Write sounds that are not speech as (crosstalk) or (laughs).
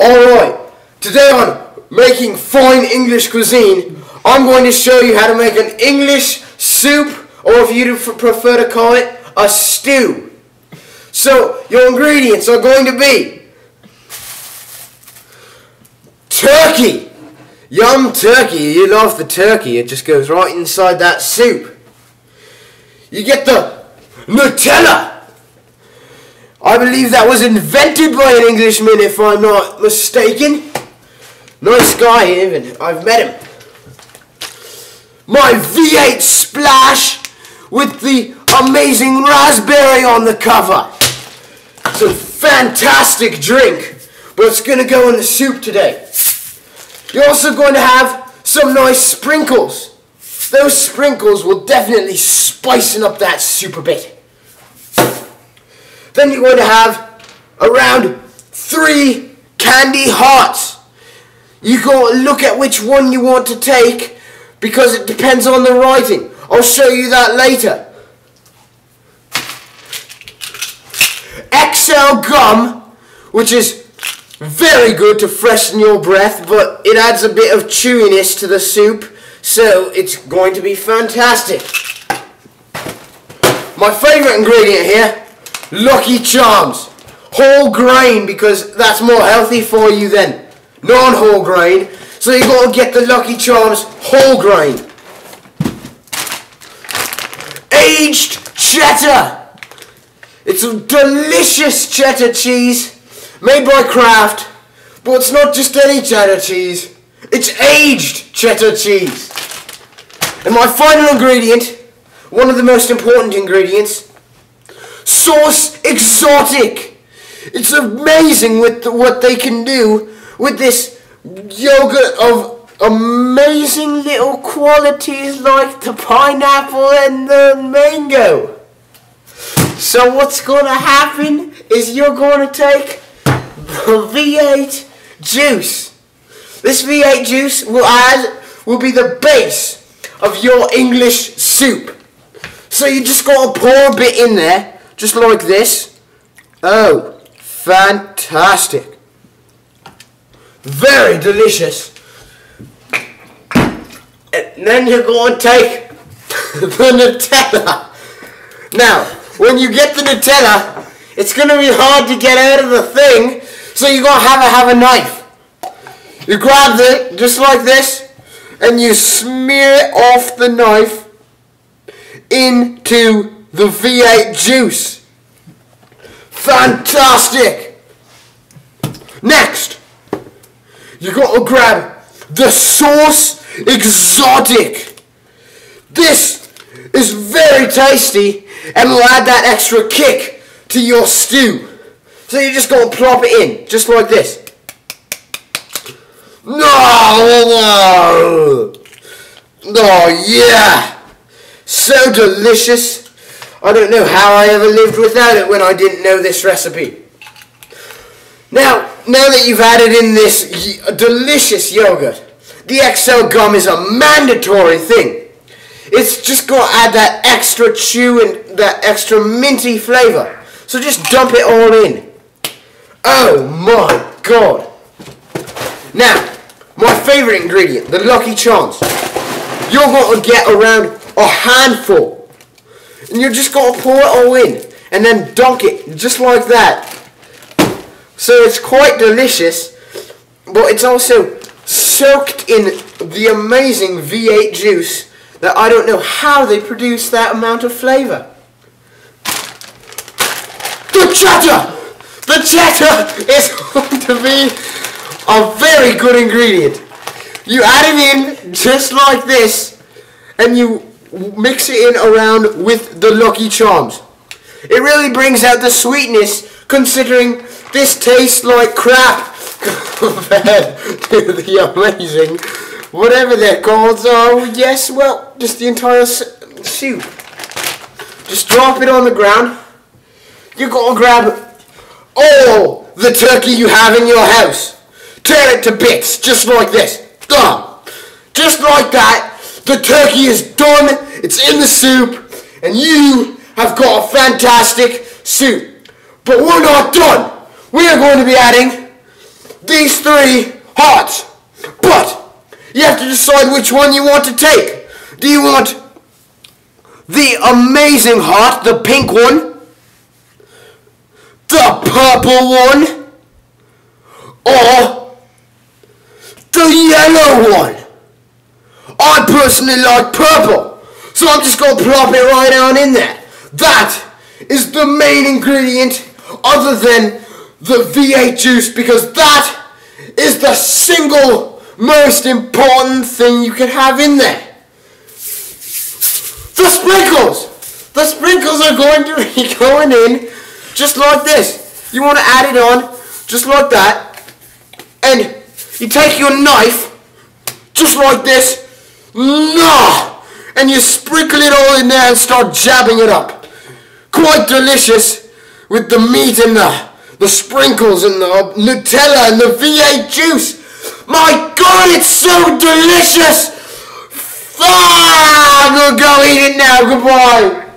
Alright, today on Making Fine English Cuisine, I'm going to show you how to make an English soup, or if you prefer to call it, a stew. So, your ingredients are going to be turkey. Yum turkey, you love the turkey, it just goes right inside that soup. You get the Nutella. I believe that was invented by an Englishman, if I'm not mistaken. Nice guy, even. I've met him. My V8 Splash with the amazing raspberry on the cover. It's a fantastic drink, but it's going to go in the soup today. You're also going to have some nice sprinkles. Those sprinkles will definitely spicing up that soup a bit. Then you're going to have around three candy hearts. You go look at which one you want to take because it depends on the writing. I'll show you that later. Excel gum, which is very good to freshen your breath, but it adds a bit of chewiness to the soup, so it's going to be fantastic. My favourite ingredient here Lucky Charms. Whole grain because that's more healthy for you than non-whole grain. So you got to get the Lucky Charms whole grain. Aged cheddar. It's a delicious cheddar cheese made by Kraft. But it's not just any cheddar cheese. It's aged cheddar cheese. And my final ingredient, one of the most important ingredients, Sauce Exotic. It's amazing with what they can do with this yogurt of amazing little qualities like the pineapple and the mango. So what's going to happen is you're going to take the V8 juice. This V8 juice will add will be the base of your English soup. So you just got to pour a bit in there just like this. Oh, fantastic. Very delicious. And then you're going to take (laughs) the Nutella. Now, when you get the Nutella, it's going to be hard to get out of the thing, so you're going to have to have a knife. You grab it just like this, and you smear it off the knife into the V8 juice. Fantastic! Next, you got to grab the Sauce Exotic. This is very tasty and will add that extra kick to your stew. So you just got to plop it in, just like this. No, no, oh yeah, so delicious. I don't know how I ever lived without it when I didn't know this recipe. Now, now that you've added in this delicious yogurt, the Excel gum is a mandatory thing. It's just going to add that extra chew and that extra minty flavor. So just dump it all in. Oh my god. Now, my favorite ingredient, the Lucky Charms. You're going to get around a handful and you just got to pour it all in and then dunk it just like that. So it's quite delicious, but it's also soaked in the amazing V8 juice that I don't know how they produce that amount of flavour. The cheddar! The cheddar (laughs) is going to be a very good ingredient. You add it in just like this and you mix it in around with the Lucky Charms. It really brings out the sweetness considering this tastes like crap compared to the amazing whatever they're called. So yes, well, just the entire soup. Just drop it on the ground. You gotta grab all the turkey you have in your house. Tear it to bits, just like this. Just like that, the turkey is done, it's in the soup, and you have got a fantastic soup. But we're not done. We are going to be adding these three hearts. But you have to decide which one you want to take. Do you want the amazing heart, the pink one? The purple one? Or the yellow one? I personally like purple, so I'm just going to plop it right down in there. That is the main ingredient other than the V8 juice because that is the single most important thing you can have in there. The sprinkles! The sprinkles are going to be (laughs) going in just like this. You want to add it on just like that. And you take your knife just like this. No! And you sprinkle it all in there and start jabbing it up. Quite delicious with the meat and the, the sprinkles and the Nutella and the V8 juice. My God, it's so delicious! Ah, I'm gonna go eat it now. Goodbye.